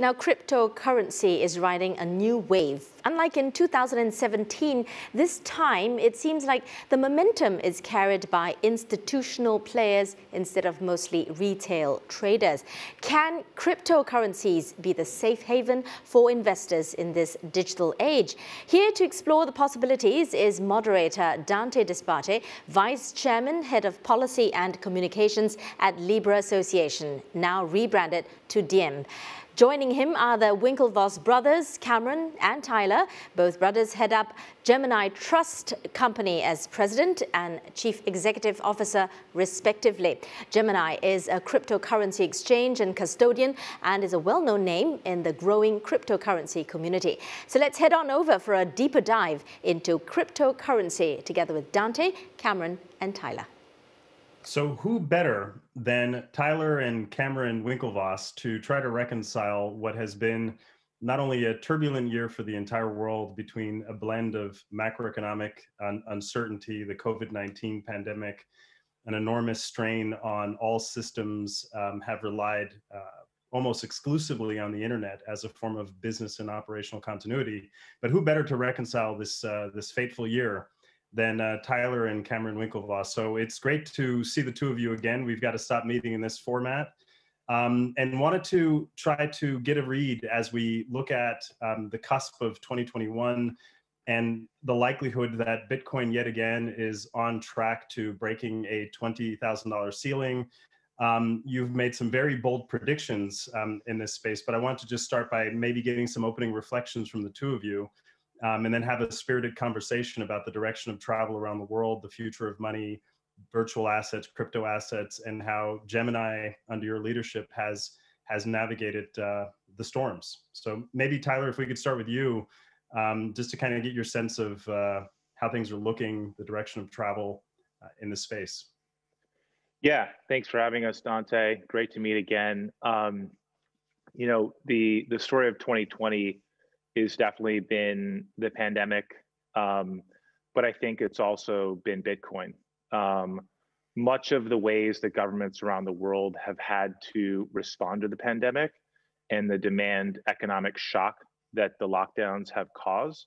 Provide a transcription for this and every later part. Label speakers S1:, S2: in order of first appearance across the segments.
S1: Now, cryptocurrency is riding a new wave. Unlike in 2017, this time it seems like the momentum is carried by institutional players instead of mostly retail traders. Can cryptocurrencies be the safe haven for investors in this digital age? Here to explore the possibilities is moderator Dante Disparte, Vice Chairman, Head of Policy and Communications at Libra Association, now rebranded to Diem. Joining him are the Winklevoss brothers, Cameron and Tyler. Both brothers head up Gemini Trust Company as president and chief executive officer, respectively. Gemini is a cryptocurrency exchange and custodian and is a well-known name in the growing cryptocurrency community. So let's head on over for a deeper dive into cryptocurrency together with Dante, Cameron and Tyler.
S2: So, who better than Tyler and Cameron Winklevoss to try to reconcile what has been not only a turbulent year for the entire world between a blend of macroeconomic un- uncertainty, the COVID 19 pandemic, an enormous strain on all systems um, have relied uh, almost exclusively on the internet as a form of business and operational continuity. But who better to reconcile this uh, this fateful year than uh, Tyler and Cameron Winklevoss. So it's great to see the two of you again. We've got to stop meeting in this format. Um, and wanted to try to get a read as we look at um, the cusp of 2021 and the likelihood that Bitcoin yet again is on track to breaking a $20,000 ceiling. Um, you've made some very bold predictions um, in this space, but I want to just start by maybe getting some opening reflections from the two of you um, and then have a spirited conversation about the direction of travel around the world, the future of money, virtual assets, crypto assets, and how Gemini, under your leadership, has has navigated uh, the storms. So maybe Tyler, if we could start with you, um, just to kind of get your sense of uh, how things are looking, the direction of travel uh, in this space.
S3: Yeah, thanks for having us, Dante. Great to meet again. Um, you know, the the story of 2020 has definitely been the pandemic, um, but I think it's also been Bitcoin. Um, much of the ways that governments around the world have had to respond to the pandemic and the demand economic shock that the lockdowns have caused,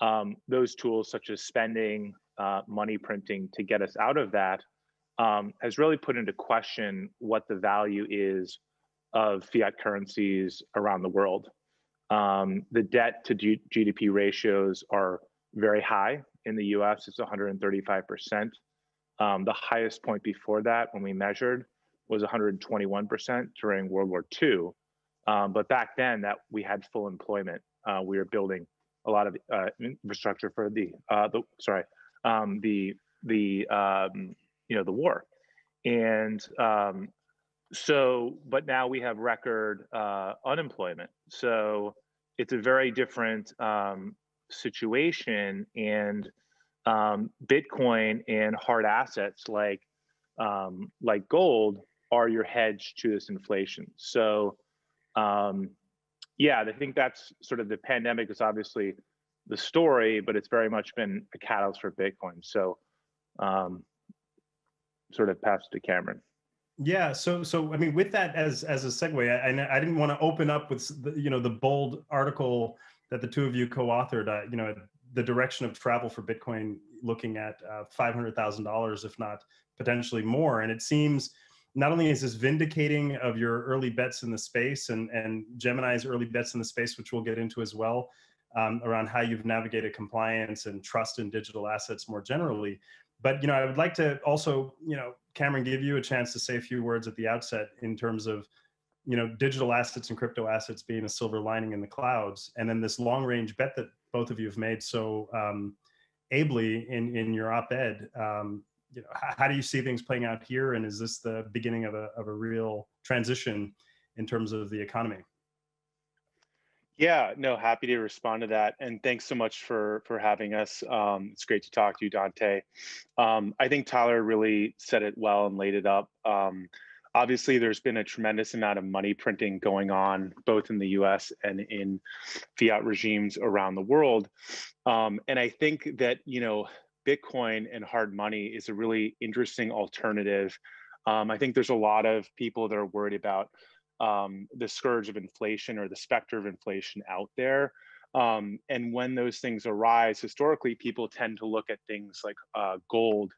S3: um, those tools such as spending, uh, money printing to get us out of that um, has really put into question what the value is of fiat currencies around the world. Um, the debt to G- GDP ratios are very high. In the US, it's 135%. Um, the highest point before that, when we measured, was 121% during World War II. Um, but back then, that we had full employment. Uh, we were building a lot of uh, infrastructure for the uh, the sorry um, the the um, you know the war, and um, so but now we have record uh, unemployment. So it's a very different um, situation and um, bitcoin and hard assets like um, like gold are your hedge to this inflation. So um, yeah i think that's sort of the pandemic is obviously the story but it's very much been a catalyst for bitcoin. So um, sort of pass to cameron
S2: yeah. So, so I mean, with that as as a segue, I I didn't want to open up with the, you know the bold article that the two of you co-authored. Uh, you know, the direction of travel for Bitcoin, looking at uh, five hundred thousand dollars, if not potentially more. And it seems not only is this vindicating of your early bets in the space and and Gemini's early bets in the space, which we'll get into as well. Um, around how you've navigated compliance and trust in digital assets more generally, but you know, I would like to also, you know, Cameron, give you a chance to say a few words at the outset in terms of, you know, digital assets and crypto assets being a silver lining in the clouds, and then this long range bet that both of you have made so um, ably in in your op-ed. Um, you know, how, how do you see things playing out here, and is this the beginning of a of a real transition in terms of the economy?
S3: Yeah, no, happy to respond to that, and thanks so much for for having us. Um, it's great to talk to you, Dante. Um, I think Tyler really said it well and laid it up. Um, obviously, there's been a tremendous amount of money printing going on, both in the U.S. and in fiat regimes around the world, um, and I think that you know Bitcoin and hard money is a really interesting alternative. Um, I think there's a lot of people that are worried about
S4: um, the scourge of inflation or the specter of inflation out there. Um, and when those things arise, historically, people tend to look at things like uh, gold,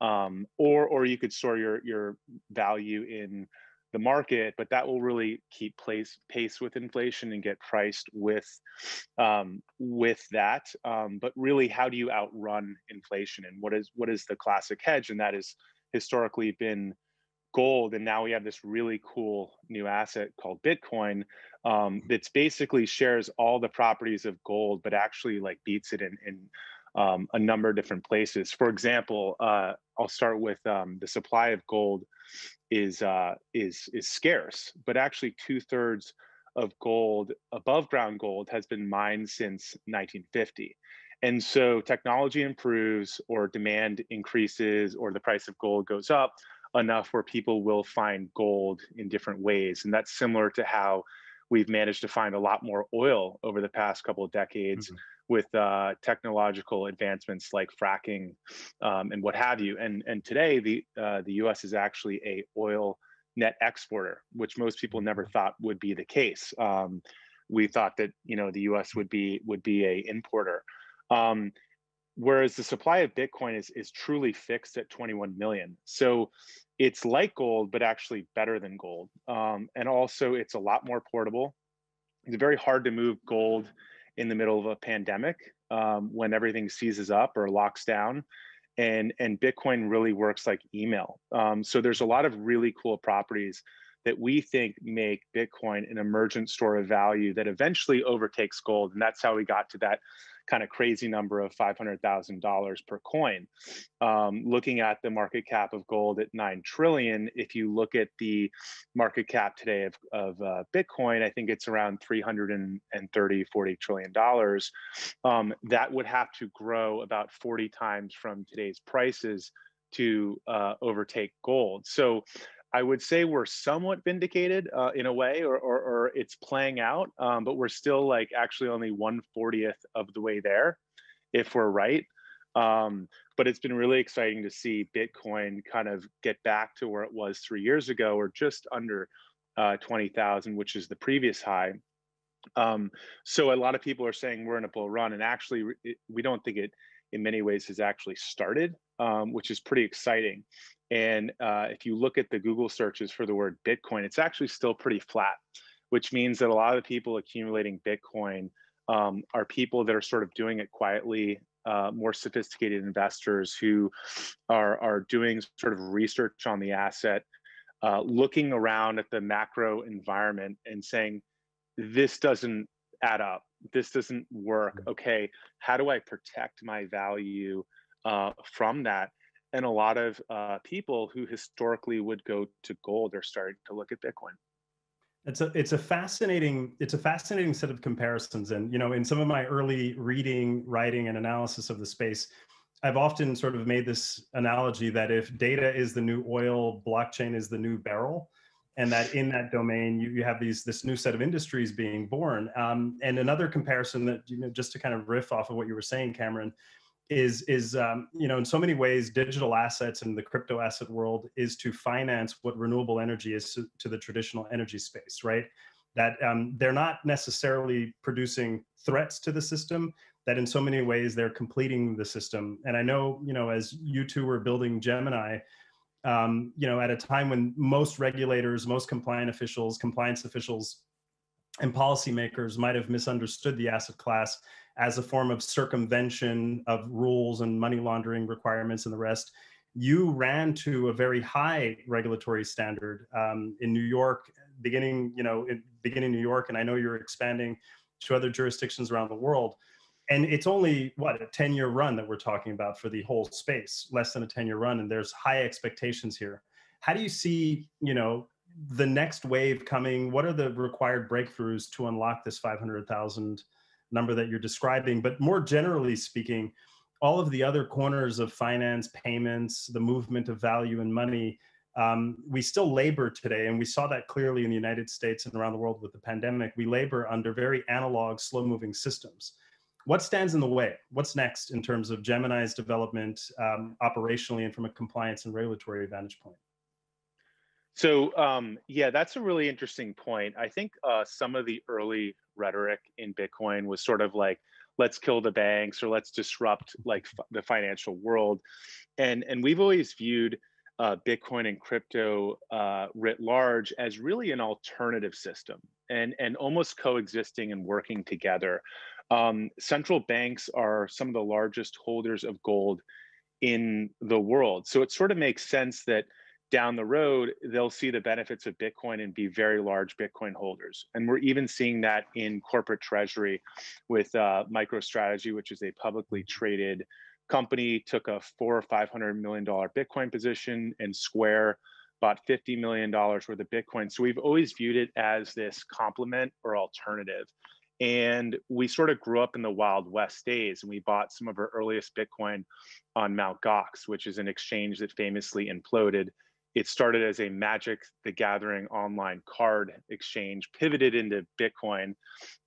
S4: um, or or you could store your your value in the market, but that will really keep place pace with inflation and get priced with um, with that. Um, but really, how do you outrun inflation? And what is what is the classic hedge? And that has historically been gold. And now we have this really cool new asset called Bitcoin um, that's basically shares all the properties of gold, but actually like beats it in in um, a number of different places. For example, uh, I'll start with um, the supply of gold is uh, is is scarce, but actually two thirds of gold, above ground gold, has been mined since 1950. And so technology improves, or demand increases, or the price of gold goes up enough where people will find gold in different ways. And that's similar to how we've managed to find a lot more oil over the past couple of decades. Mm-hmm with uh, technological advancements like fracking um, and what have you. And and today the uh, the U.S. is actually a oil net exporter, which most people never thought would be the case. Um, we thought that you know the U.S. would be would be a importer. Um, whereas the supply of Bitcoin is is truly fixed at 21 million. So it's like gold, but actually better than gold. Um, and also, it's a lot more portable. It's very hard to move gold in the middle of a pandemic um, when everything seizes up or locks down and and bitcoin really works like email um, so there's a lot of really cool properties that we think make bitcoin an emergent store of value that eventually overtakes gold and that's how we got to that kind of crazy number of $500,000 per coin. Um, looking at the market cap of gold at 9 trillion, if you look at the market cap today of, of uh, Bitcoin, I think it's around 330, 40 trillion dollars. Um, that would have to grow about 40 times from today's prices to uh, overtake gold. So I would say we're somewhat vindicated uh, in a way, or, or, or it's playing out, um, but we're still like actually only 140th of the way there, if we're right. Um, but it's been really exciting to see Bitcoin kind of get back to where it was three years ago, or just under uh, 20,000, which is the previous high. Um, so a lot of people are saying we're in a bull run, and actually, we don't think it in many ways has actually started, um, which is pretty exciting. And uh, if you look at the Google searches for the word Bitcoin, it's actually still pretty flat, which means that a lot of the people accumulating Bitcoin um, are people that are sort of doing it quietly, uh, more sophisticated investors who are, are doing sort of research on the asset, uh, looking around at the macro environment and saying, this doesn't add up. This doesn't work. Mm-hmm. Okay, how do I protect my value uh, from that? And a lot of uh, people who historically would go to gold are starting to look at Bitcoin.
S2: It's a it's a fascinating it's a fascinating set of comparisons, and you know, in some of my early reading, writing, and analysis of the space, I've often sort of made this analogy that if data is the new oil, blockchain is the new barrel, and that in that domain you, you have these this new set of industries being born. Um, and another comparison that you know, just to kind of riff off of what you were saying, Cameron, is is um, you know in so many ways digital assets in the crypto asset world is to finance what renewable energy is to, to the traditional energy space right? That um, they're not necessarily producing threats to the system that in so many ways they're completing the system. And i know you know as you two were building gemini um, you know at a time when most regulators most compliant officials compliance officials and policymakers might have misunderstood the asset class as a form of circumvention of rules and money laundering requirements and the rest. You ran to a very high regulatory standard um, in New York, beginning, you know, in, beginning New York, and I know you're expanding to other jurisdictions around the world. And it's only what a 10 year run that we're talking about for the whole space, less than a 10 year run, and there's high expectations here. How do you see, you know, the next wave coming? What are the required breakthroughs to unlock this 500,000 number that you're describing? But more generally speaking, all of the other corners of finance, payments, the movement of value and money, um, we still labor today, and we saw that clearly in the United States and around the world with the pandemic. We labor under very analog, slow moving systems. What stands in the way? What's next in terms of Gemini's development um, operationally and from a compliance and regulatory vantage point?
S3: So um, yeah, that's a really interesting point. I think uh, some of the early rhetoric in Bitcoin was sort of like, let's kill the banks or let's disrupt like the financial world, and and we've always viewed uh, Bitcoin and crypto uh, writ large as really an alternative system and and almost coexisting and working together. Um, central banks are some of the largest holders of gold in the world, so it sort of makes sense that down the road, they'll see the benefits of Bitcoin and be very large Bitcoin holders. And we're even seeing that in corporate treasury with uh, MicroStrategy, which is a publicly traded company, took a four or five hundred million dollar Bitcoin position, and Square bought fifty million dollars worth of Bitcoin. So we've always viewed it as this complement or alternative. And we sort of grew up in the Wild West days, and we bought some of our earliest Bitcoin on Mt. Gox, which is an exchange that famously imploded it started as a Magic the Gathering online card exchange, pivoted into Bitcoin,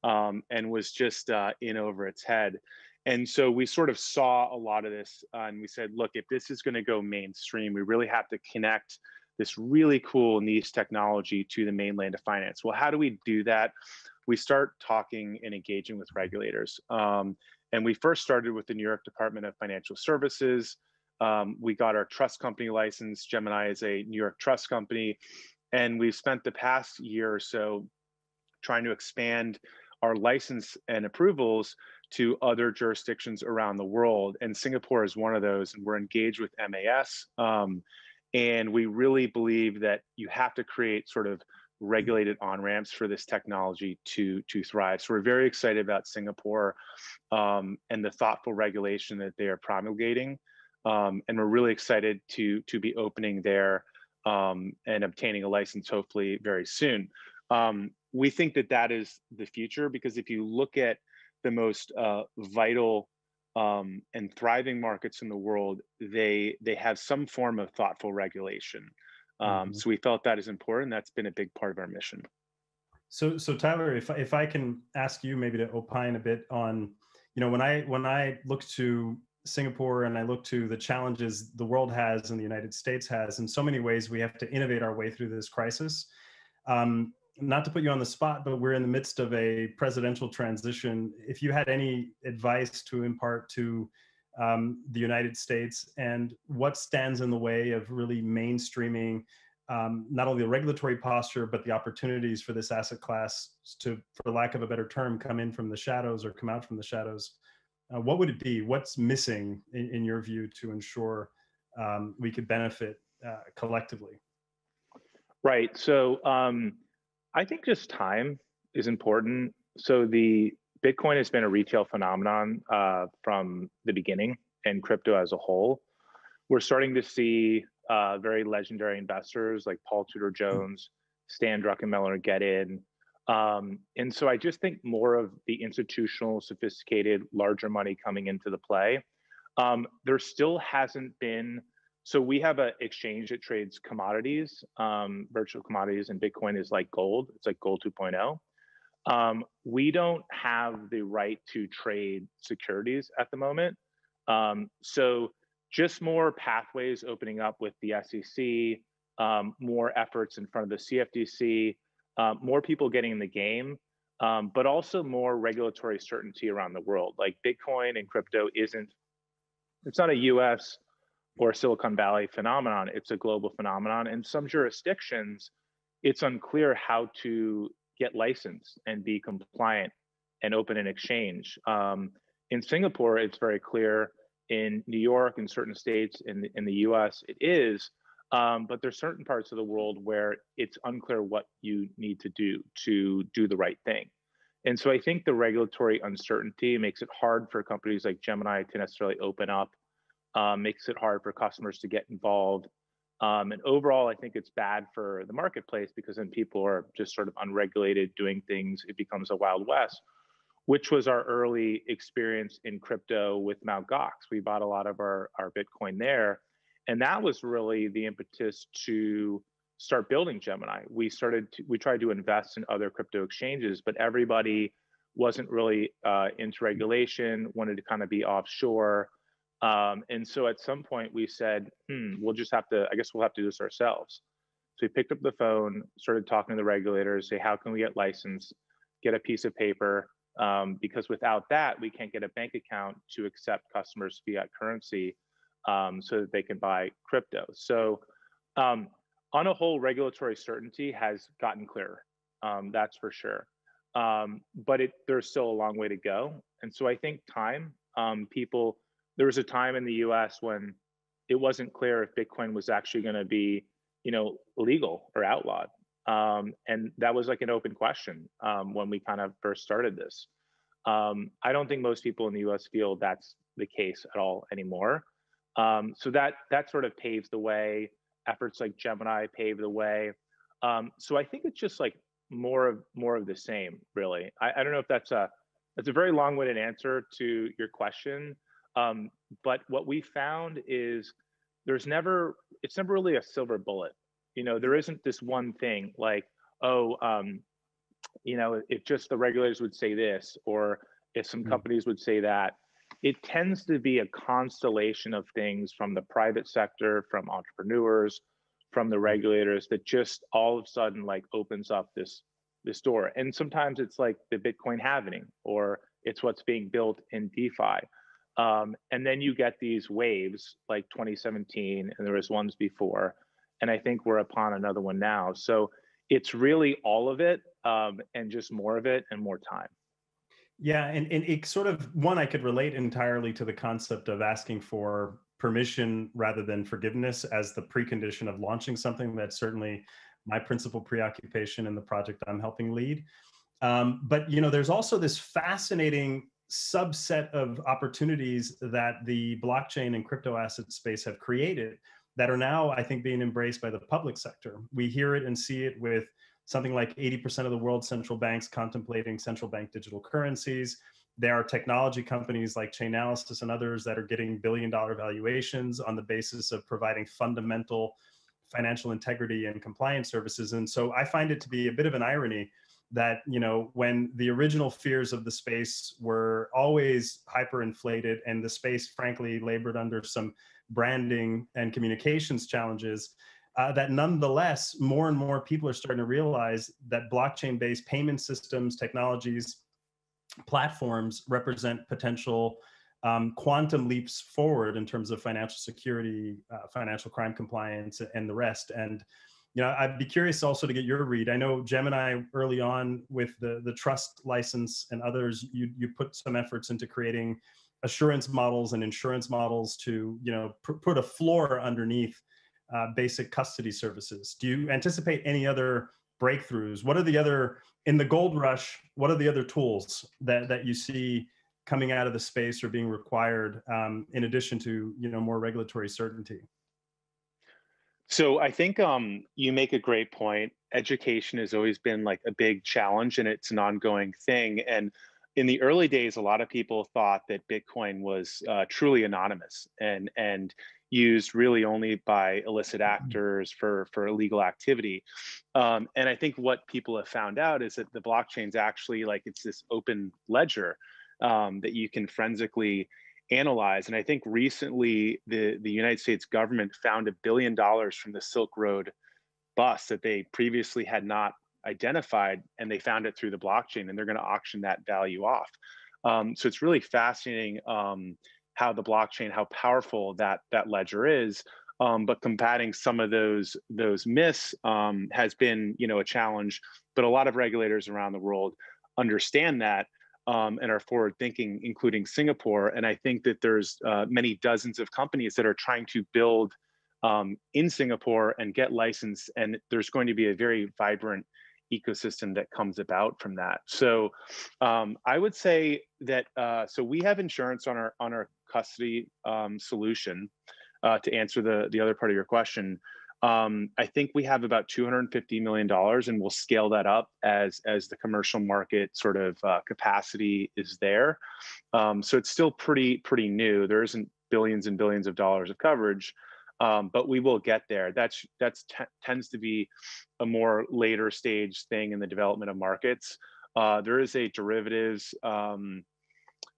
S3: um, and was just uh, in over its head. And so we sort of saw a lot of this, uh, and we said, look, if this is going to go mainstream, we really have to connect this really cool niche technology to the mainland of finance. Well, how do we do that? We start talking and engaging with regulators. Um, and we first started with the New York Department of Financial Services. Um, we got our trust company license. Gemini is a New York trust company. And we've spent the past year or so trying to expand our license and approvals to other jurisdictions around the world. And Singapore is one of those. And we're engaged with MAS. Um, and we really believe that you have to create sort of regulated on ramps for this technology to to thrive. So we're very excited about Singapore um, and the thoughtful regulation that they are promulgating. Um, and we're really excited to to be opening there um, and obtaining a license hopefully very soon. Um, we think that that is the future because if you look at the most uh, vital um, and thriving markets in the world, they they have some form of thoughtful regulation. Um, mm-hmm. So we felt that is important. That's been a big part of our mission.
S2: So so Tyler, if if I can ask you maybe to opine a bit on, you know, when I when I look to Singapore and I look to the challenges the world has and the United States has, in so many ways, we have to innovate our way through this crisis. Um, not to put you on the spot, but we're in the midst of a presidential transition. If you had any advice to impart to um, the United States and what stands in the way of really mainstreaming um, not only the regulatory posture, but the opportunities for this asset class to, for lack of a better term, come in from the shadows or come out from the shadows uh, what would it be? What's missing in, in your view to ensure um, we could benefit uh, collectively?
S3: Right. So um, I think just time is important. So the Bitcoin has been a retail phenomenon uh, from the beginning, and crypto as a whole. We're starting to see uh, very legendary investors like Paul Tudor Jones, Stan Druckenmiller get in. Um, and so I just think more of the institutional, sophisticated, larger money coming into the play. Um, there still hasn't been. So we have an exchange that trades commodities, um, virtual commodities, and Bitcoin is like gold. It's like gold 2.0. Um, we don't have the right to trade securities at the moment. Um, so just more pathways opening up with the SEC, um, more efforts in front of the CFTC, uh, more people getting in the game, um, but also more regulatory certainty around the world. Like Bitcoin and crypto isn't, it's not a US or Silicon Valley phenomenon, it's a global phenomenon. In some jurisdictions, it's unclear how to get licensed and be compliant and open an exchange. Um, in Singapore, it's very clear. In New York and certain states in the, in the US, it is. Um, but there's certain parts of the world where it's unclear what you need to do to do the right thing. And so I think the regulatory uncertainty makes it hard for companies like Gemini to necessarily open up, um, makes it hard for customers to get involved. Um, and overall, I think it's bad for the marketplace because then people are just sort of unregulated doing things. It becomes a wild west, which was our early experience in crypto with Mt. Gox. We bought a lot of our, our Bitcoin there and that was really the impetus to start building gemini. We started to, we tried to invest in other crypto exchanges but everybody wasn't really uh, into regulation wanted to kind of be offshore. Um, and so at some point we said hmm, we'll just have to i guess we'll have to do this ourselves. So we picked up the phone, started talking to the regulators, say, how can we get licensed, get a piece of paper, um, because without that, we can't get a bank account to accept customers' fiat currency um, so that they can buy crypto. So um, on a whole, regulatory certainty has gotten clearer. Um, that's for sure. Um, but it, there's still a long way to go. And so I think time, um, people, there was a time in the US when it wasn't clear if Bitcoin was actually going to be, you know, legal or outlawed. Um, and that was like an open question when we kind of first started this. I don't think most people in the U.S. feel that's the case at all anymore. Um, so that that sort of paves the way. Efforts like Gemini pave the way. Um, so I think it's just like more of more of the same, really. I, I don't know if that's a that's a very long-winded answer to your question, um, but what we found is there's never it's never really a silver bullet you know there isn't this one thing like oh um, you know if just the regulators would say this or if some mm. companies would say that it tends to be a constellation of things from the private sector from entrepreneurs from the mm. regulators that just all of a sudden like opens up this this door and sometimes it's like the bitcoin halving or it's what's being built in defi um, and then you get these waves like 2017 and there was ones before and I think we're upon another one now. So it's really all of it um, and just more of it and more time.
S2: Yeah, and, and it sort of one I could relate entirely to the concept of asking for permission rather than forgiveness as the precondition of launching something. That's certainly my principal preoccupation in the project I'm helping lead. Um, but you know, there's also this fascinating subset of opportunities that the blockchain and crypto asset space have created that are now, I think, being embraced by the public sector. We hear it and see it with something like 80% of the world's central banks contemplating central bank digital currencies. There are technology companies like Chainalysis and others that are getting billion dollar valuations on the basis of providing fundamental financial integrity and compliance services. And so I find it to be a bit of an irony that you know when the original fears of the space were always hyperinflated and the space frankly labored under some branding and communications challenges, uh, that nonetheless, more and more people are starting to realize that blockchain based payment systems, technologies, platforms represent potential um, quantum leaps forward in terms of financial security, uh, financial crime compliance, and the rest. And you know, I'd be curious also to get your read. I know Gemini early on with the the trust license and others, you you put some efforts into creating assurance models and insurance models to you know put a floor underneath uh, basic custody services. Do you anticipate any other breakthroughs? What are the other in the gold rush what are the other tools that that you see coming out of the space or being required um, in addition to you know more regulatory certainty?
S3: So i think um, you make a great point. Education has always been like a big challenge and it's an ongoing thing. And in the early days, a lot of people thought that Bitcoin was uh, truly anonymous and and used really only by illicit mm-hmm. actors for for illegal activity. Um, and I think what people have found out is that the blockchain's actually like it's this open ledger um, that you can forensically analyze. And I think recently the the United States government found a billion dollars from the Silk Road bus that they previously had not identified and they found it through the blockchain and they're going to auction that value off. Um, so it's really fascinating um, how the blockchain, how powerful that that ledger is. Um, but combating some of those those myths um, has been, you know, a challenge. But a lot of regulators around the world understand that um, and are forward thinking, including Singapore. And I think that there's uh, many dozens of companies that are trying to build um, in Singapore and get licensed. And there's going to be a very vibrant ecosystem that comes about from that. So um, I would say that uh, so we have insurance on our on our custody um, solution. Uh, to answer the the other part of your question, um, I think we have about 250 million dollars, and we'll scale that up as as the commercial market sort of uh, capacity is there. Um, so it's still pretty pretty new. There isn't billions and billions of dollars of coverage um, but we will get there. That's that's tends to be a more later stage thing in the development of markets. Uh, there is a derivatives um,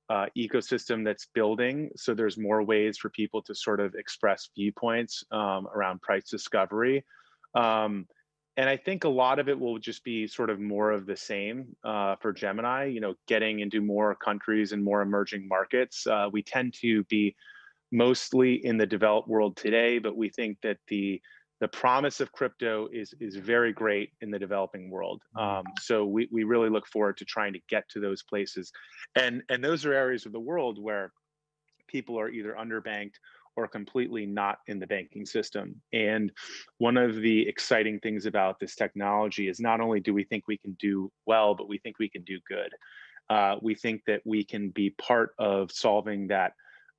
S3: uh, ecosystem that's building, so there's more ways for people to sort of express viewpoints um, around price discovery. Um, and I think a lot of it will just be sort of more of the same uh, for Gemini. You know, getting into more countries and more emerging markets. Uh, we tend to be mostly in the developed world today, but we think that the the promise of crypto is is very great in the developing world. Um, so we we really look forward to trying to get to those places, and and those are areas of the world where people are either underbanked or completely not in the banking system. And one of the exciting things about this technology is not only do we think we can do well, but we think we can do good. Uh, we think that we can be part of solving that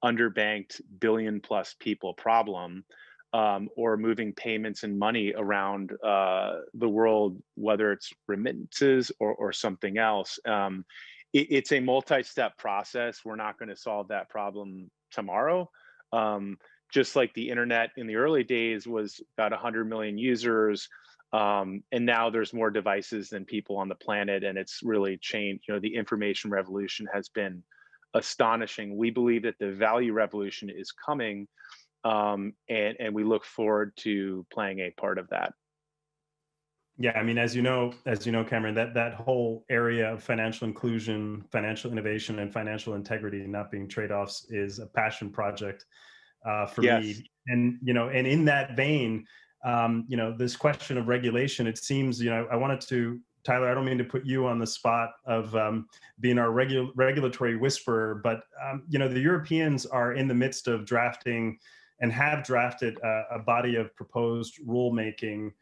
S3: underbanked billion plus people problem um, or moving payments and money around uh, the world, whether it's remittances or, or something else. Um, it, it's a multi-step process. We're not going to solve that problem tomorrow. Um, just like the internet in the early days was about 100 million users, um, and now there's more devices than people on the planet, and it's really changed. You know, the information revolution has been astonishing. We believe that the value revolution is coming um, and and we look forward to playing a part of that.
S2: Yeah, I mean, as you know, as you know, Cameron, that that whole area of financial inclusion, financial innovation, and financial integrity not being trade-offs is a passion project uh, for yes. me. And you know, and in that vein, um, you know, this question of regulation, it seems, you know, I wanted to Tyler, I don't mean to put you on the spot of um, being our regu- regulatory whisperer, but um, you know the Europeans are in the midst of drafting and have drafted a, a body of proposed rulemaking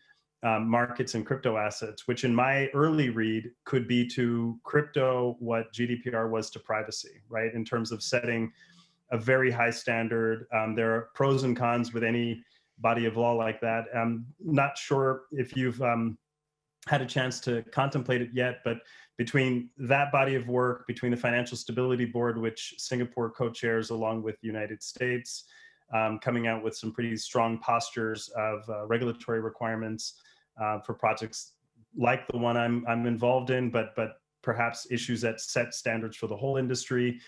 S2: um, markets and crypto assets, which in my early read could be to crypto what GDPR was to privacy, right? In terms of setting a very high standard. Um, there are pros and cons with any body of law like that. I'm not sure if you've um, had a chance to contemplate it yet, but between that body of work, between the Financial Stability Board, which Singapore co-chairs along with the United States, um, coming out with some pretty strong postures of uh, regulatory requirements uh, for projects like the one I'm I'm involved in, but but perhaps issues that set standards for the whole industry.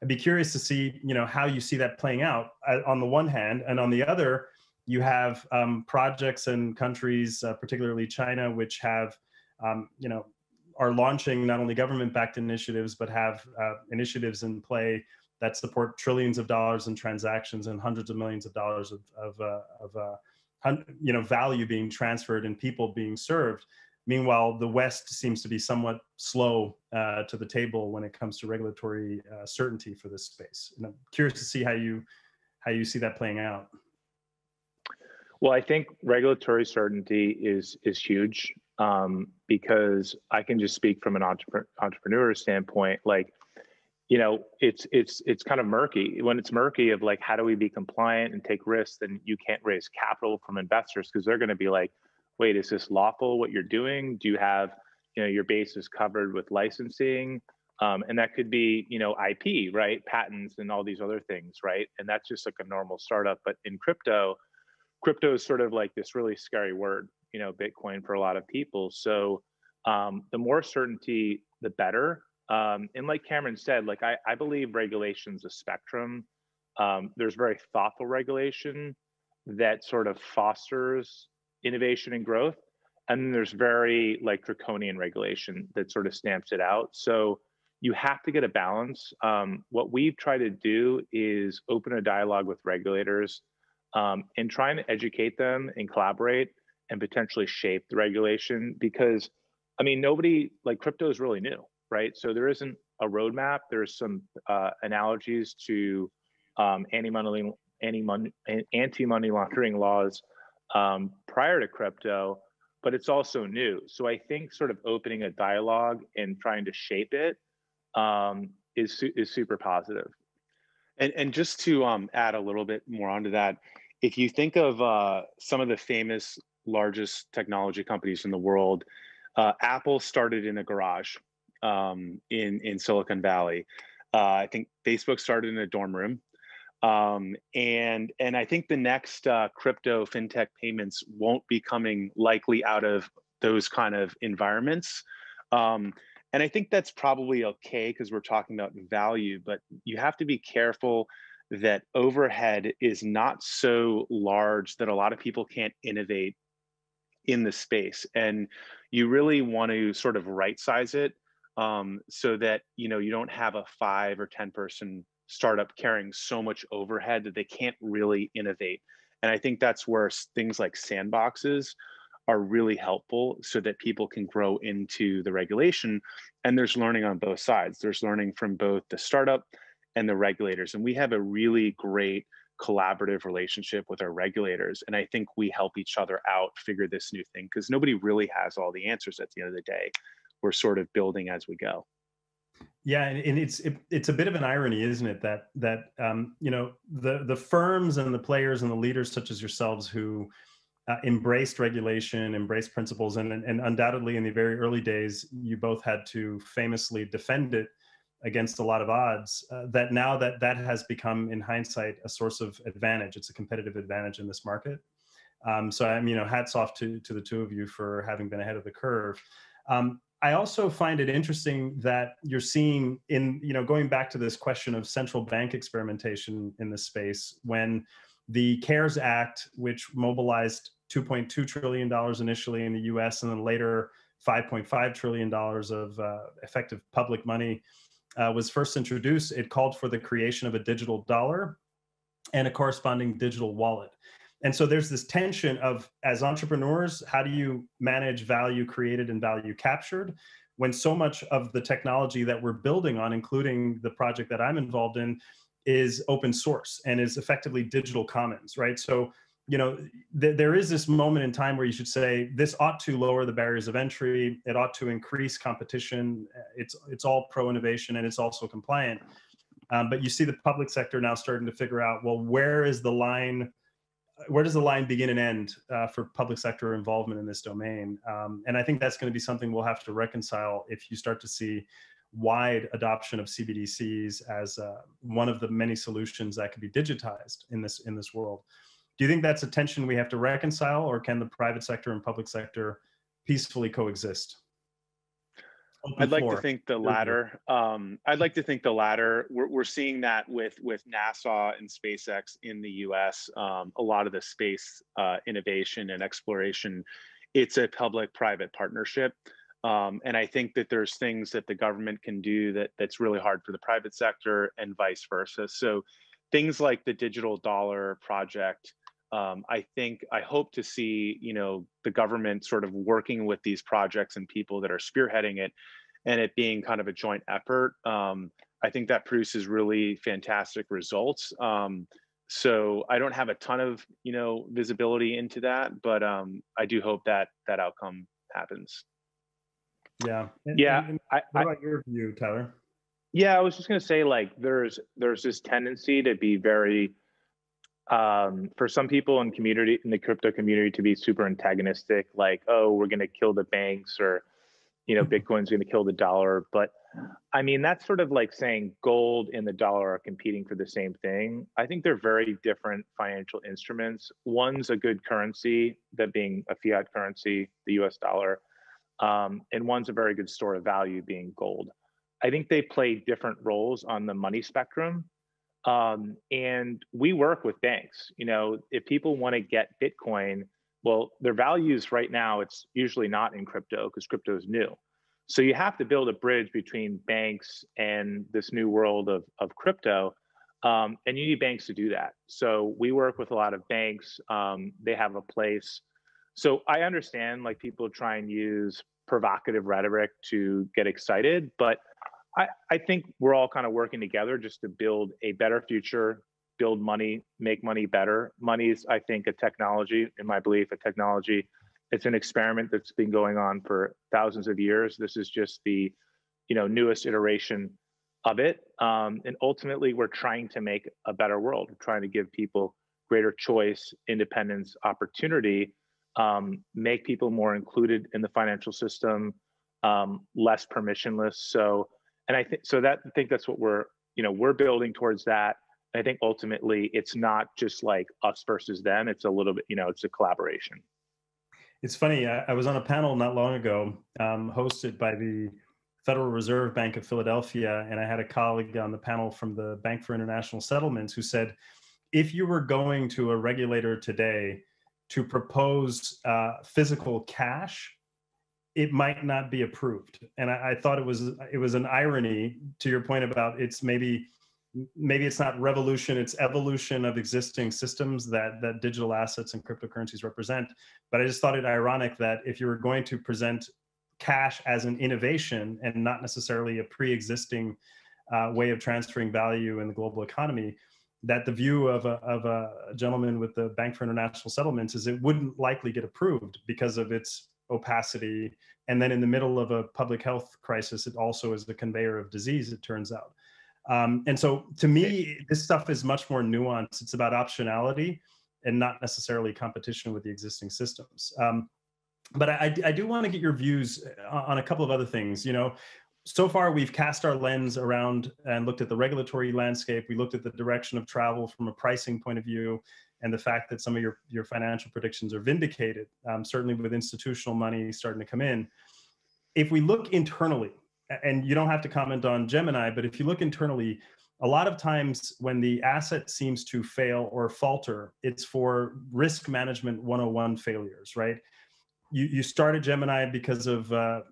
S2: I'd be curious to see you know how you see that playing out uh, on the one hand, and on the other, you have um, projects and countries, uh, particularly China, which have um, you know are launching not only government-backed initiatives but have uh, initiatives in play that support trillions of dollars in transactions and hundreds of millions of dollars of, of, uh, of uh, you know, value being transferred and people being served. Meanwhile, the West seems to be somewhat slow uh, to the table when it comes to regulatory uh, certainty for this space. And I'm curious to see how you how you see that playing out.
S3: Well, I think regulatory certainty is is huge um, because I can just speak from an entrepreneur, entrepreneur standpoint. Like you know it's it's it's kind of murky. When it's murky of like how do we be compliant and take risks then you can't raise capital from investors because they're going to be like wait is this lawful what you're doing? Do you have you know your base is covered with licensing? Um, and that could be you know ip right? Patents and all these other things right? And that's just like a normal startup but in crypto crypto is sort of like this really scary word you know bitcoin for a lot of people so um, the more certainty the better um, and like Cameron said, like I, I believe regulation's a spectrum. Um, there's very thoughtful regulation that sort of fosters innovation and growth. And then there's very like draconian regulation that sort of stamps it out. So you have to get a balance. Um, what we've tried to do is open a dialogue with regulators um, and trying to educate them and collaborate and potentially shape the regulation because I mean, nobody like crypto is really new right? So there isn't a roadmap. There's some uh, analogies to um, anti-money anti-money anti-money laundering laws um, prior to crypto, but it's also new. So I think sort of opening a dialogue and trying to shape it um, is is super positive. And and just to um, add a little bit more onto that, if you think of uh, some of the famous largest technology companies in the world, uh, Apple started in a garage um, in in Silicon Valley. Uh, I think Facebook started in a dorm room, um, and and I think the next uh, crypto fintech payments won't be coming likely out of those kind of environments. Um, and I think that's probably okay because we're talking about value, but you have to be careful that overhead is not so large that a lot of people can't innovate in the space, and you really want to sort of right size it um, so that you know you don't have a five or ten person startup carrying so much overhead that they can't really innovate. And I think that's where things like sandboxes are really helpful so that people can grow into the regulation. And there's learning on both sides. There's learning from both the startup and the regulators. And we have a really great collaborative relationship with our regulators. And I think we help each other out figure this new thing because nobody really has all the answers at the end of the day. We're sort of building as we go.
S2: Yeah, and it's it, it's a bit of an irony, isn't it? That that um, you know the the firms and the players and the leaders such as yourselves who uh, embraced regulation, embraced principles, and and undoubtedly in the very early days, you both had to famously defend it against a lot of odds. Uh, that now that that has become, in hindsight, a source of advantage. It's a competitive advantage in this market. Um, so I'm, you know, hats off to to the two of you for having been ahead of the curve. Um, I also find it interesting that you're seeing in, you know, going back to this question of central bank experimentation in this space, when the CARES Act, which mobilized $2.2 trillion initially in the US and then later $5.5 trillion of uh, effective public money, uh, was first introduced, it called for the creation of a digital dollar and a corresponding digital wallet. And so there's this tension of as entrepreneurs how do you manage value created and value captured when so much of the technology that we're building on including the project that i'm involved in is open source and is effectively digital commons right? So you know th- there is this moment in time where you should say this ought to lower the barriers of entry it ought to increase competition it's it's all pro innovation and it's also compliant um, but you see the public sector now starting to figure out well where is the line where does the line begin and end uh, for public sector involvement in this domain? Um, and I think that's going to be something we'll have to reconcile if you start to see wide adoption of CBDCs as uh, one of the many solutions that could be digitized in this in this world. Do you think that's a tension we have to reconcile, or can the private sector and public sector peacefully coexist?
S3: I'd like to think the latter. Um, I'd like to think the latter. We're, we're seeing that with with NASA and SpaceX in the U.S. Um, a lot of the space uh, innovation and exploration, it's a public-private partnership, um, and I think that there's things that the government can do that that's really hard for the private sector, and vice versa. So, things like the digital dollar project. Um, I think I hope to see you know the government sort of working with these projects and people that are spearheading it, and it being kind of a joint effort. Um, I think that produces really fantastic results. Um, so I don't have a ton of you know visibility into that, but um, I do hope that that outcome happens.
S2: Yeah.
S3: And, yeah.
S2: And what I, about your view, Tyler?
S3: Yeah, I was just gonna say like there's there's this tendency to be very um, for some people in community in the crypto community to be super antagonistic, like, oh, we're gonna kill the banks or you know, mm-hmm. Bitcoin's gonna kill the dollar. But I mean, that's sort of like saying gold and the dollar are competing for the same thing. I think they're very different financial instruments. One's a good currency, that being a fiat currency, the US dollar, um, and one's a very good store of value, being gold. I think they play different roles on the money spectrum. Um, and we work with banks. You know, if people want to get Bitcoin, well, their values right now, it's usually not in crypto because crypto is new. So you have to build a bridge between banks and this new world of, of crypto. Um, and you need banks to do that. So we work with a lot of banks. Um, they have a place. So I understand like people try and use provocative rhetoric to get excited, but I, I think we're all kind of working together just to build a better future, build money, make money better. Money is, I think, a technology, in my belief, a technology. It's an experiment that's been going on for thousands of years. This is just the, you know, newest iteration of it. Um, and ultimately, we're trying to make a better world. We're trying to give people greater choice, independence, opportunity, um, make people more included in the financial system, um, less permissionless. So, and I think so that I think that's what we're, you know, we're building towards that. I think ultimately it's not just like us versus them. It's a little bit, you know, it's a collaboration.
S2: It's funny. I, I was on a panel not long ago, um, hosted by the Federal Reserve Bank of Philadelphia, and I had a colleague on the panel from the Bank for International Settlements who said, if you were going to a regulator today to propose uh, physical cash, it might not be approved. And I, I, thought it was it was an irony to your point about it's maybe maybe it's not revolution, it's evolution of existing systems that that digital assets and cryptocurrencies represent. But I just thought it ironic that if you were going to present cash as an innovation and not necessarily a pre-existing uh, way of transferring value in the global economy, that the view of a, of a gentleman with the Bank for International Settlements is it wouldn't likely get approved because of its opacity. And then in the middle of a public health crisis, it also is the conveyor of disease, it turns out. Um, and so to me, this stuff is much more nuanced. It's about optionality and not necessarily competition with the existing systems. Um, but I, I do want to get your views uh, on a couple of other things. You know, so far we've cast our lens around and looked at the regulatory landscape we looked at the direction of travel from a pricing point of view and the fact that some of your, your financial predictions are vindicated um, certainly with institutional money starting to come in. If we look internally and you don't have to comment on gemini but if you look internally a lot of times when the asset seems to fail or falter it's for risk management 101 failures right? You, you started gemini because of uh,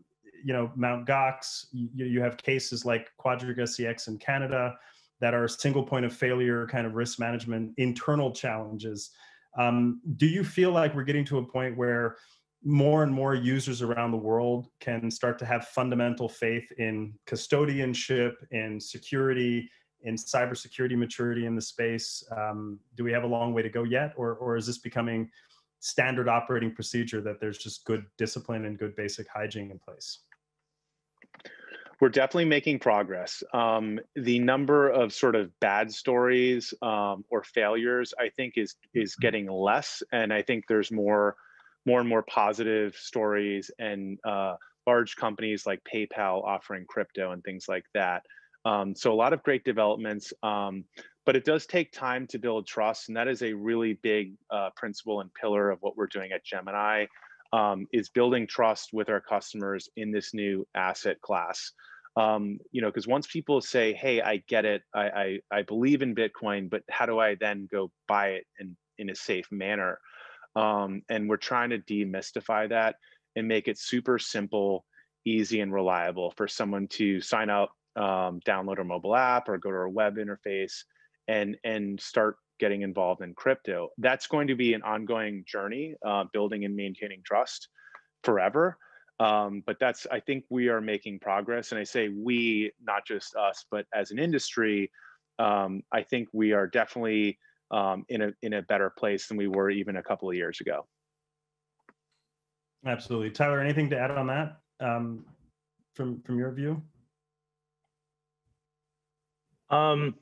S2: you know, Mount Gox, you, you have cases like Quadriga CX in Canada that are a single point of failure kind of risk management internal challenges. Um, do you feel like we're getting to a point where more and more users around the world can start to have fundamental faith in custodianship, in security, in cybersecurity maturity in the space? Um, do we have a long way to go yet, or or is this becoming standard operating procedure that there's just good discipline and good basic hygiene in place?
S4: We're definitely making progress. Um, the number of sort of bad stories um, or failures, I think, is is mm-hmm. getting less, and I think there's more, more and more positive stories and uh, large companies like PayPal offering crypto and things like that. Um, so a lot of great developments, um, but it does take time to build trust, and that is a really big uh, principle and pillar of what we're doing at Gemini um, is building trust with our customers in this new asset class. Um, you know, because once people say, "Hey, I get it, I, I, I believe in Bitcoin, but how do I then go buy it in in a safe manner?" Um, and we're trying to demystify that and make it super simple, easy, and reliable for someone to sign up, um, download our mobile app, or go to our web interface and and start getting involved in crypto. That's going to be an ongoing journey, uh, building and maintaining trust forever. Um, but that's, I think we are making progress. And I say we, not just us, but as an industry, um, I think we are definitely um, in a in a better place than we were even a couple of years ago.
S2: Absolutely, Tyler. Anything to add on that um, from from your view?
S4: Um,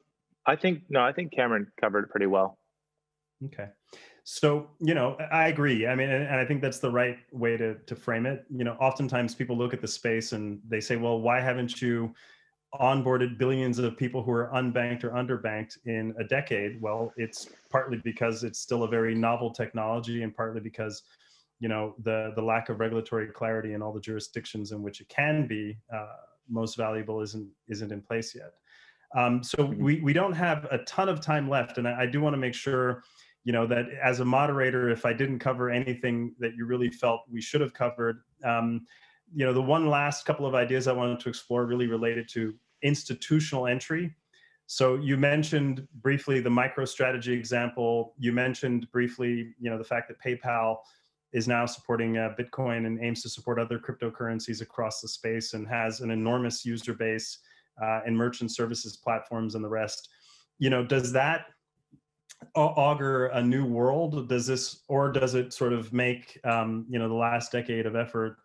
S4: I think no, I think Cameron covered it pretty well.
S2: Okay. So, you know, I agree. I mean, and, I think that's the right way to to frame it. You know, oftentimes people look at the space and they say, "Well, why haven't you onboarded billions of people who are unbanked or underbanked in a decade?" Well, it's partly because it's still a very novel technology and partly because you know the the lack of regulatory clarity in all the jurisdictions in which it can be uh, most valuable isn't isn't in place yet. Um, so mm-hmm. we, we don't have a ton of time left. And I, I do want to make sure, you know, that as a moderator, if I didn't cover anything that you really felt we should have covered, um, you know, the one last couple of ideas I wanted to explore really related to institutional entry. So you mentioned briefly the MicroStrategy example. You mentioned briefly, you know, the fact that PayPal is now supporting uh, Bitcoin and aims to support other cryptocurrencies across the space and has an enormous user base uh, and merchant services platforms and the rest. You know, does that augur a new world? Does this, or does it sort of make um, you know the last decade of effort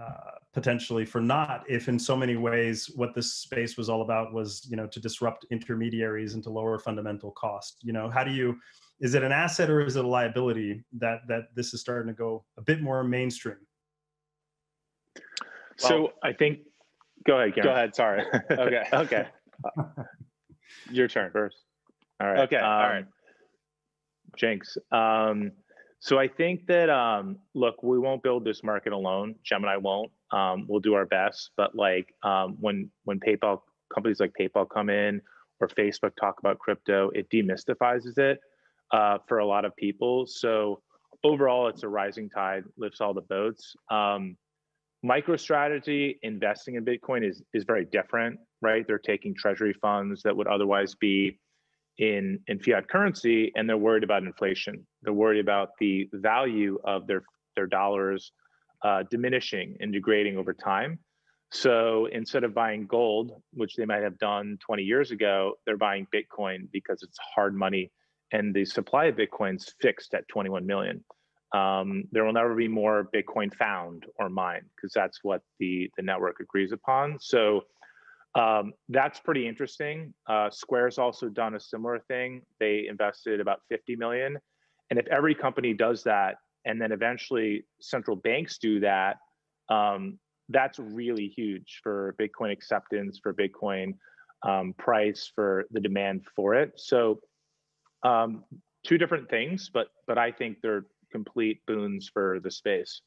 S2: uh, potentially for not? If in so many ways what this space was all about was you know to disrupt intermediaries and to lower fundamental cost. You know, how do you? Is it an asset or is it a liability that that this is starting to go a bit more mainstream?
S4: So well, I think Go ahead, Karen.
S3: Go ahead. Sorry.
S4: okay. Okay. Your turn first. All right.
S3: Okay. Um, all right.
S4: Jenks. Um, so I think that um, look, we won't build this market alone. Gemini won't. Um, we'll do our best, but like um, when when PayPal companies like PayPal come in or Facebook talk about crypto, it demystifies it uh, for a lot of people. So
S3: overall, it's a rising tide lifts all the boats. Um, MicroStrategy investing in Bitcoin is is very different, right? They're taking treasury funds that would otherwise be in in fiat currency, and they're worried about inflation. They're worried about the value of their their dollars uh, diminishing and degrading over time. So instead of buying gold, which they might have done 20 years ago, they're buying Bitcoin because it's hard money, and the supply of Bitcoin's fixed at 21 million um, there will never be more Bitcoin found or mined because that's what the the network agrees upon. So um, that's pretty interesting. Uh, Square's also done a similar thing. They invested about 50 million, and if every company does that, and then eventually central banks do that, um, that's really huge for Bitcoin acceptance, for Bitcoin um, price, for the demand for it. So um, two different things, but but I think they're complete boons for the space.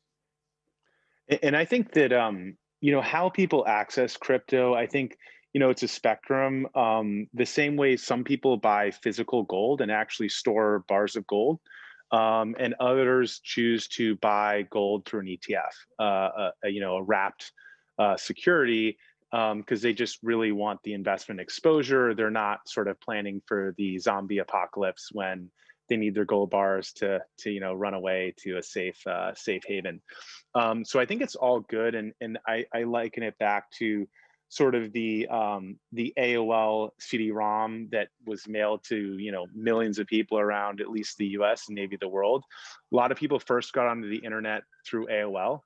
S4: And I think that um, you know how people access crypto. I think you know it's a spectrum. Um, the same way some people buy physical gold and actually store bars of gold, um, and others choose to buy gold through an ETF, uh, a, you know, a wrapped uh, security because um, they just really want the investment exposure. They're not sort of planning for the zombie apocalypse when they need their gold bars to to you know run away to a safe uh, safe haven. Um, so I think it's all good, and and I, I liken it back to sort of the um, the AOL CD-ROM that was mailed to you know millions of people around at least the U.S. and maybe the world. A lot of people first got onto the internet through AOL.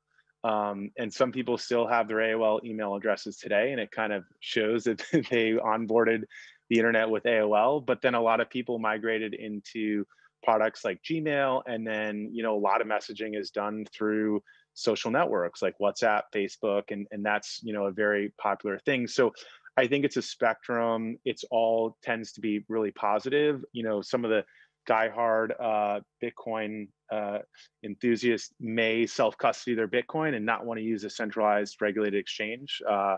S4: Um, and some people still have their AOL email addresses today, and it kind of shows that they onboarded the internet with AOL, but then a lot of people migrated into products like Gmail, and then you know a lot of messaging is done through social networks like WhatsApp, Facebook, and and that's you know a very popular thing. So I think it's a spectrum. It's all tends to be really positive. You know, some of the diehard uh, Bitcoin uh, enthusiasts may self custody their Bitcoin and not want to use a centralized regulated exchange, uh,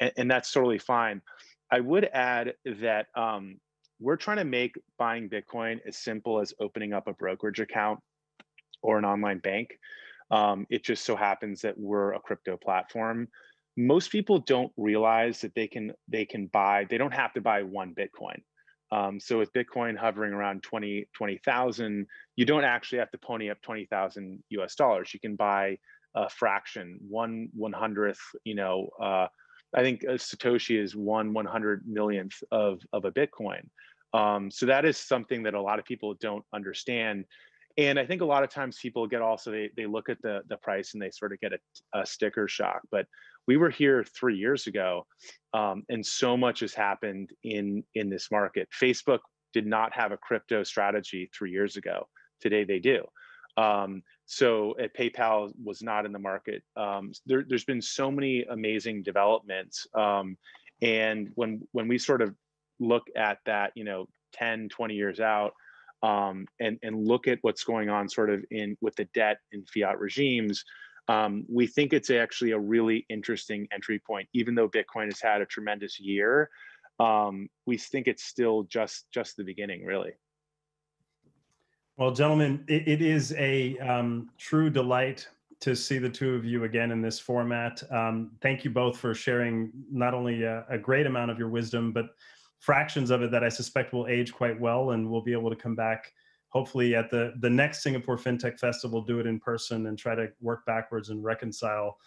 S4: and, and that's totally fine. I would add that um, we're trying to make buying Bitcoin as simple as opening up a brokerage account or an online bank. Um, it just so happens that we're a crypto platform. Most people don't realize that they can they can buy. They don't have to buy one Bitcoin. Um, so with Bitcoin hovering around 20 20,000, you don't actually have to pony up 20,000 US dollars. You can buy a fraction, one one hundredth, you know, uh, I think uh, Satoshi is one one hundred millionth of of a Bitcoin. Um, so that is something that a lot of people don't understand. And I think a lot of times people get also they they look at the the price and they sort of get a, a sticker shock. But we were here three years ago, um, and so much has happened in in this market. Facebook did not have a crypto strategy three years ago. Today they do. Um, so at PayPal was not in the market. Um, there, has been so many amazing developments. Um, and when when we sort of look at that, you know, 10, 20 years out, um, and and look at what's going on sort of in with the debt and fiat regimes, um, we think it's actually a really interesting entry point. Even though Bitcoin has had a tremendous year, um, we think it's still just just the beginning, really.
S2: Well, gentlemen, it, it is a um, true delight to see the two of you again in this format. Um, thank you both for sharing not only a, a, great amount of your wisdom, but fractions of it that I suspect will age quite well, and we'll be able to come back hopefully at the the next Singapore FinTech Festival, do it in person and try to work backwards and reconcile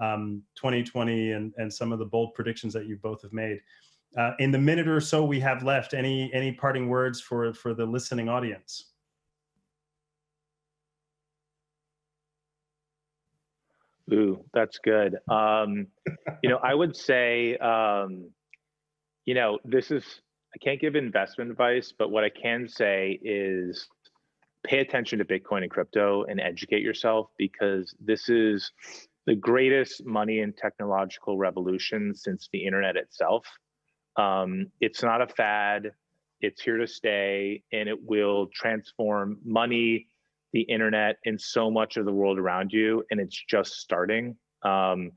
S2: um, 2020 and and some of the bold predictions that you both have made. Uh, in the minute or so we have left, any any parting words for for the listening audience?
S3: Ooh, that's good. Um, you know, I would say, um, you know, this is, I can't give investment advice, but what I can say is pay attention to Bitcoin and crypto and educate yourself because this is the greatest money and technological revolution since the internet itself. Um, it's not a fad, it's here to stay, and it will transform money the internet and so much of the world around you, and it's just starting. Um,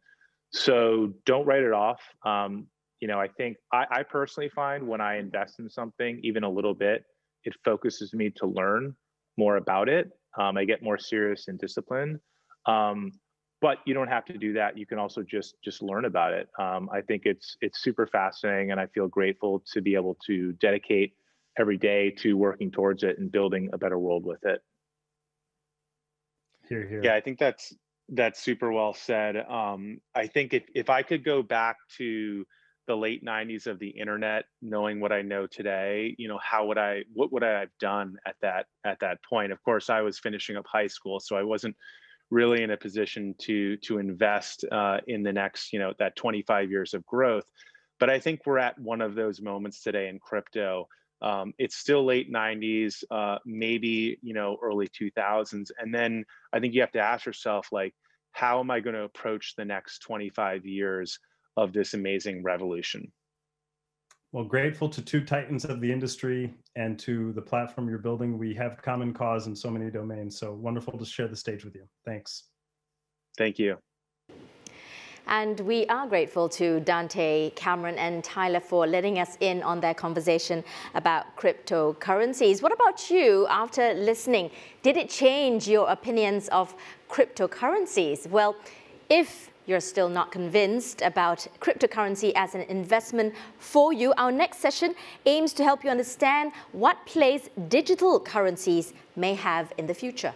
S3: so don't write it off. Um, you know, I think I, I personally find when I invest in something, even a little bit, it focuses me to learn more about it. Um, I get more serious and disciplined. Um, but you don't have to do that. You can also just just learn about it. Um, I think it's it's super fascinating, and I feel grateful to be able to dedicate every day to working towards it and building a better world with it.
S2: Here, here.
S4: Yeah, I think that's that's super well said. Um, I think if if I could go back to the late 90s of the internet knowing what i know today you know how would i what would i have done at that at that point of course i was finishing up high school so i wasn't really in a position to to invest uh, in the next you know that 25 years of growth but i think we're at one of those moments today in crypto um, it's still late 90s uh, maybe you know early 2000s and then i think you have to ask yourself like how am i going to approach the next 25 years of this amazing revolution.
S2: Well, grateful to two titans of the industry and to the platform you're building. We have common cause in so many domains. So wonderful to share the stage with you. Thanks.
S4: Thank you.
S1: And we are grateful to Dante, Cameron, and Tyler for letting us in on their conversation about cryptocurrencies. What about you after listening? Did it change your opinions of cryptocurrencies? Well, if you're still not convinced about cryptocurrency as an investment for you, our next session aims to help you understand what place digital currencies may have in the future.